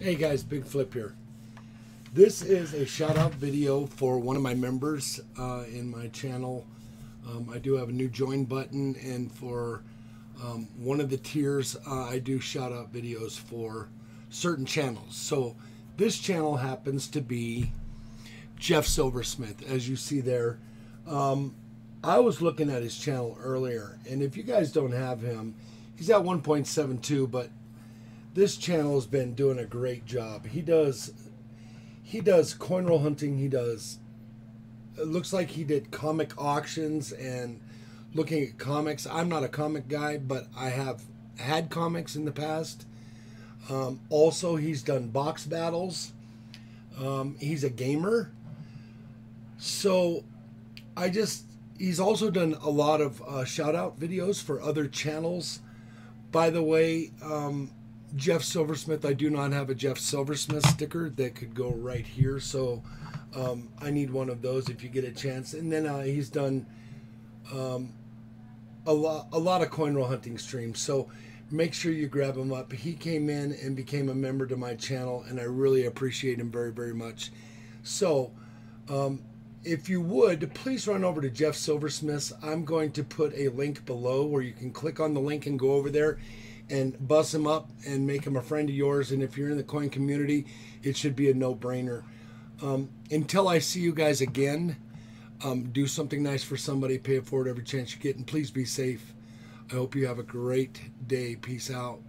Hey guys, Big Flip here. This is a shout out video for one of my members uh, in my channel. Um, I do have a new join button, and for um, one of the tiers, uh, I do shout out videos for certain channels. So this channel happens to be Jeff Silversmith, as you see there. Um, I was looking at his channel earlier, and if you guys don't have him, he's at 1.72, but this channel has been doing a great job. He does he does coin roll hunting. He does. It looks like he did comic auctions and looking at comics. I'm not a comic guy, but I have had comics in the past. Um, also, he's done box battles. Um, he's a gamer. So, I just he's also done a lot of uh, shout out videos for other channels. By the way, um, Jeff Silversmith. I do not have a Jeff Silversmith sticker that could go right here, so um, I need one of those if you get a chance. And then uh, he's done um, a lot, a lot of coin roll hunting streams. So make sure you grab him up. He came in and became a member to my channel, and I really appreciate him very, very much. So. Um, if you would, please run over to Jeff Silversmith's. I'm going to put a link below where you can click on the link and go over there and buzz him up and make him a friend of yours. And if you're in the coin community, it should be a no brainer. Um, until I see you guys again, um, do something nice for somebody, pay it forward every chance you get, and please be safe. I hope you have a great day. Peace out.